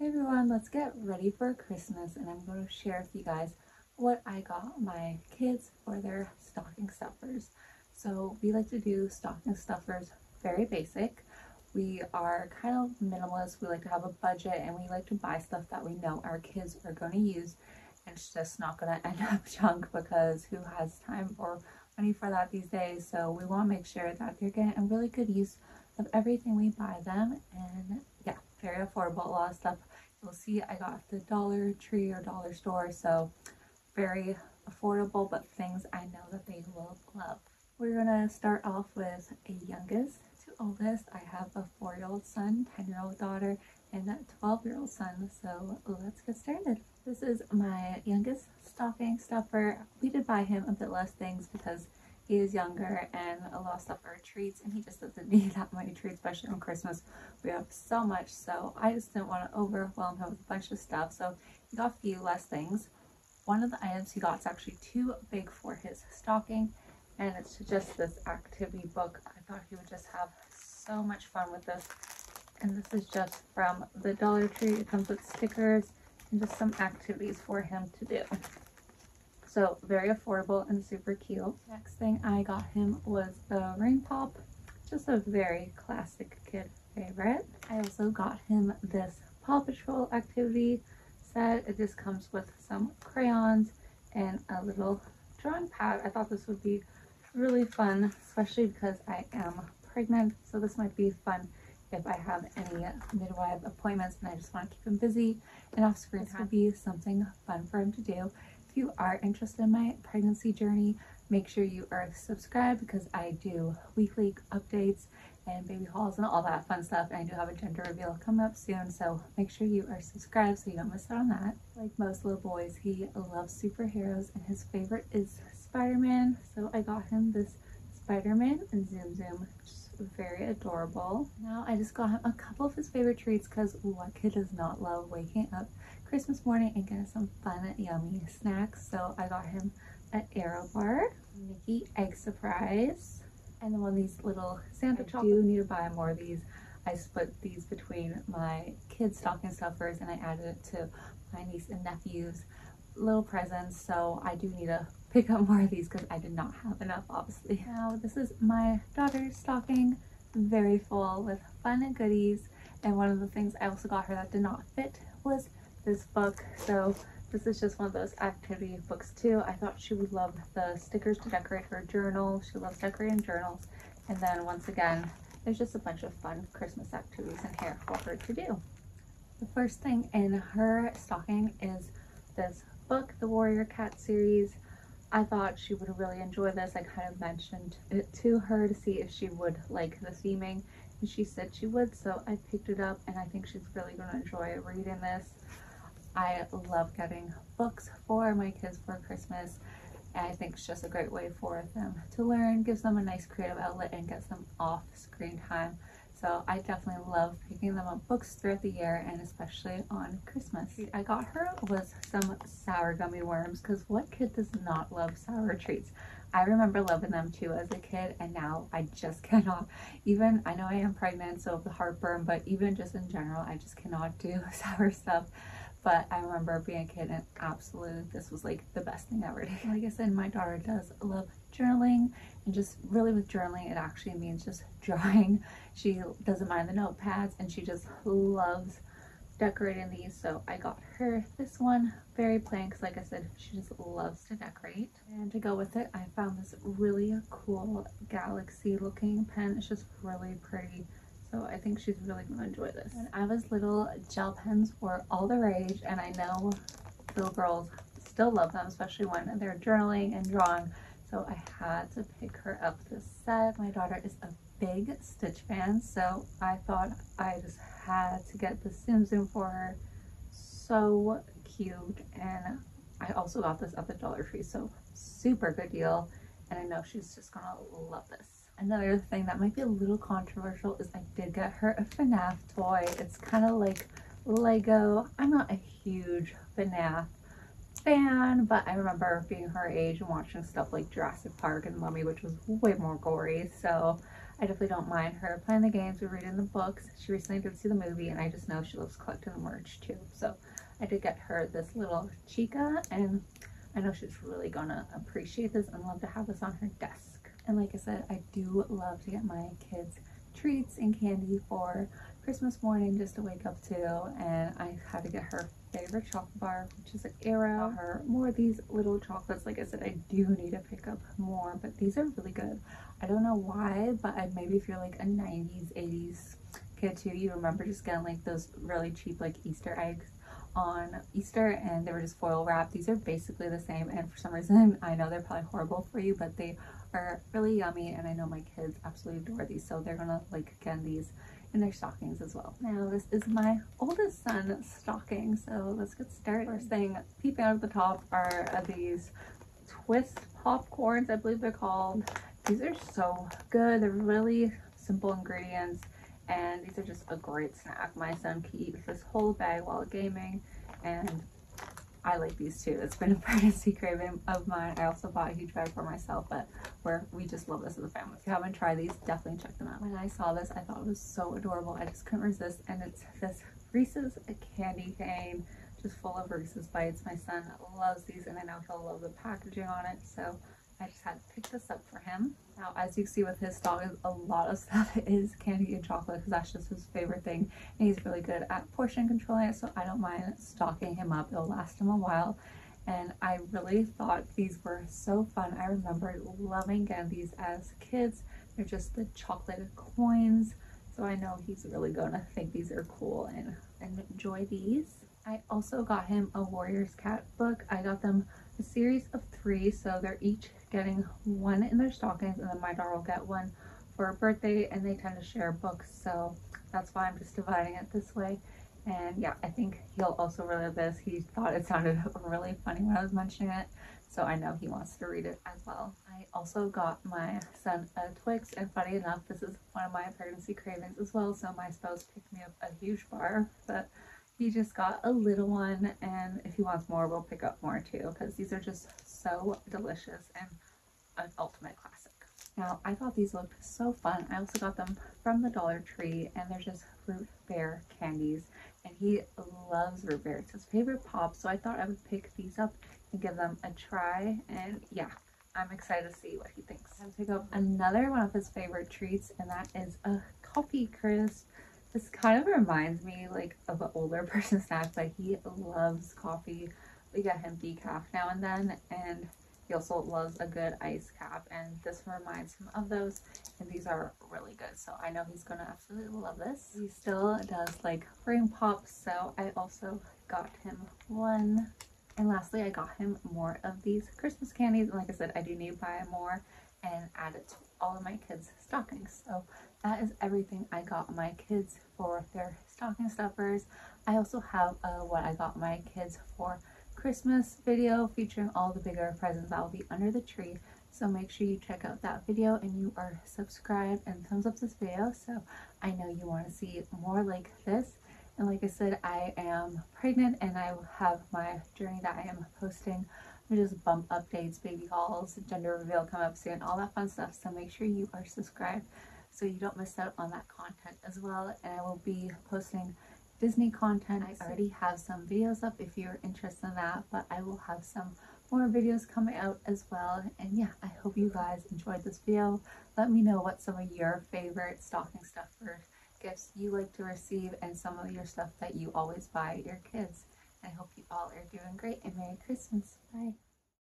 Hey everyone, let's get ready for Christmas and I'm going to share with you guys what I got my kids for their stocking stuffers. So we like to do stocking stuffers very basic. We are kind of minimalist. We like to have a budget and we like to buy stuff that we know our kids are going to use and it's just not going to end up junk because who has time or money for that these days. So we want to make sure that they're getting a really good use of everything we buy them and yeah, very affordable. A lot of stuff You'll see I got the Dollar Tree or Dollar Store, so very affordable, but things I know that they will love. We're gonna start off with a youngest to oldest. I have a four-year-old son, 10-year-old daughter, and a 12-year-old son, so let's get started. This is my youngest stocking stuffer. We did buy him a bit less things because he is younger and a lot of stuff are treats and he just doesn't need that many treats, especially on Christmas. We have so much, so I just didn't want to overwhelm him with a bunch of stuff. So he got a few less things. One of the items he got is actually too big for his stocking and it's just this activity book. I thought he would just have so much fun with this. And this is just from the Dollar Tree. It comes with stickers and just some activities for him to do. So very affordable and super cute. Next thing I got him was the Ring Pop. Just a very classic kid favorite. I also got him this Paw Patrol activity set. It just comes with some crayons and a little drawing pad. I thought this would be really fun, especially because I am pregnant. So this might be fun if I have any midwife appointments and I just want to keep him busy and off screen. This would be something fun for him to do. If you are interested in my pregnancy journey, make sure you are subscribed because I do weekly updates and baby hauls and all that fun stuff. And I do have a gender reveal coming up soon, so make sure you are subscribed so you don't miss out on that. Like most little boys, he loves superheroes and his favorite is Spider-Man. So I got him this Spider-Man and Tsum Tsum, very adorable. Now I just got him a couple of his favorite treats because what kid does not love waking up Christmas morning and getting some fun, yummy snacks. So I got him an Aero bar, Mickey Egg Surprise, and then one of these little Santa I do need to buy more of these. I split these between my kids' stocking stuffers and I added it to my niece and nephew's little presents. So I do need to pick up more of these because I did not have enough, obviously. Now this is my daughter's stocking, very full with fun and goodies. And one of the things I also got her that did not fit was this book. So this is just one of those activity books too. I thought she would love the stickers to decorate her journal. She loves decorating journals. And then once again, there's just a bunch of fun Christmas activities in here for her to do. The first thing in her stocking is this book, the Warrior Cat series. I thought she would really enjoy this. I kind of mentioned it to her to see if she would like the theming and she said she would so I picked it up and I think she's really going to enjoy reading this. I love getting books for my kids for Christmas. And I think it's just a great way for them to learn, gives them a nice creative outlet, and gets them off screen time. So I definitely love picking them up books throughout the year and especially on Christmas. I got her was some sour gummy worms because what kid does not love sour treats? I remember loving them too as a kid and now I just cannot. Even, I know I am pregnant so the heartburn, but even just in general, I just cannot do sour stuff. But I remember being a kid and absolutely this was like the best thing ever. Like I said, my daughter does love journaling and just really with journaling, it actually means just drawing. She doesn't mind the notepads and she just loves decorating these. So I got her this one, very plain because like I said, she just loves to decorate. And to go with it, I found this really cool galaxy looking pen. It's just really pretty. So I think she's really to enjoy this. And Ava's little gel pens were all the rage and I know little girls still love them, especially when they're journaling and drawing. So I had to pick her up this set. My daughter is a big Stitch fan, so I thought I just had to get the Tsum Tsum for her. So cute. And I also got this at the Dollar Tree, so super good deal. And I know she's just gonna love this. Another thing that might be a little controversial is I did get her a FNAF toy. It's kind of like Lego. I'm not a huge FNAF fan, but I remember being her age and watching stuff like Jurassic Park and Mummy, which was way more gory. So I definitely don't mind her playing the games, we're reading the books. She recently did see the movie and I just know she loves collecting the merch too. So I did get her this little Chica and I know she's really gonna appreciate this and love to have this on her desk. And like I said, I do love to get my kids treats and candy for Christmas morning just to wake up to and I had to get her favorite chocolate bar which is an Aero. Uh-huh. Her more of these little chocolates like I said I do need to pick up more but these are really good. I don't know why but I, maybe if you're like a 90s 80s kid too you remember just getting like those really cheap like Easter eggs on Easter and they were just foil wrapped. These are basically the same and for some reason I know they're probably horrible for you but they are really yummy and I know my kids absolutely adore these so they're gonna like again these in their stockings as well. Now this is my oldest son's stocking so let's get started. First thing peeping out of the top are these twist popcorns I believe they're called. These are so good. They're really simple ingredients and these are just a great snack. My son can eat this whole bag while gaming and I like these too. It's been a pregnancy craving of mine. I also bought a huge bag for myself, but where we just love this as a family. If you haven't tried these, definitely check them out. When I saw this, I thought it was so adorable. I just couldn't resist. And it's this Reese's candy cane, just full of Reese's bites. My son loves these, and I know he'll love the packaging on it. So I just had to pick this up for him. Now, as you can see with his dog, a lot of stuff is candy and chocolate because that's just his favorite thing. And he's really good at portion controlling it, so I don't mind stocking him up. It'll last him a while. And I really thought these were so fun. I remember loving these as kids. They're just the chocolate coins. So I know he's really going to think these are cool and enjoy these. I also got him a Warriors Cat book. I got them a series of three, so they're each getting one in their stockings, and then my daughter will get one for her birthday, and they tend to share books, so that's why I'm just dividing it this way. And yeah, I think he'll also really love this. He thought it sounded really funny when I was mentioning it, so I know he wants to read it as well. I also got my son a Twix, and funny enough, this is one of my pregnancy cravings as well, so my spouse picked me up a huge bar, but he just got a little one and if he wants more we'll pick up more too because these are just so delicious and an ultimate classic. Now i thought these looked so fun. I also got them from the dollar tree and they're just root beer candies and he loves root beer. It's his favorite pop so i thought i would pick these up and give them a try and yeah i'm excited to see what he thinks. I'm gonna pick up another one of his favorite treats and that is a coffee crisp this kind of reminds me like of an older person snacks. Like he loves coffee. We get him decaf now and then, and he also loves a good ice cap, and this reminds him of those, and these are really good, so I know he's gonna absolutely love this. He still does like frame pops, so I also got him one. And lastly, I got him more of these Christmas candies, and like I said, I do need to buy more and add it to all of my kids' stockings. So that is everything I got my kids for their stocking stuffers. I also have uh, what I got my kids for Christmas video featuring all the bigger presents that will be under the tree. So make sure you check out that video and you are subscribed and thumbs up this video so I know you want to see more like this. And like I said, I am pregnant and I have my journey that I am posting just bump updates, baby hauls, gender reveal come up soon, all that fun stuff. So make sure you are subscribed so you don't miss out on that content as well. And I will be posting Disney content. I already have some videos up if you're interested in that, but I will have some more videos coming out as well. And yeah, I hope you guys enjoyed this video. Let me know what some of your favorite stocking stuffer gifts you like to receive and some of your stuff that you always buy your kids. I hope you all are doing great and Merry Christmas. Bye.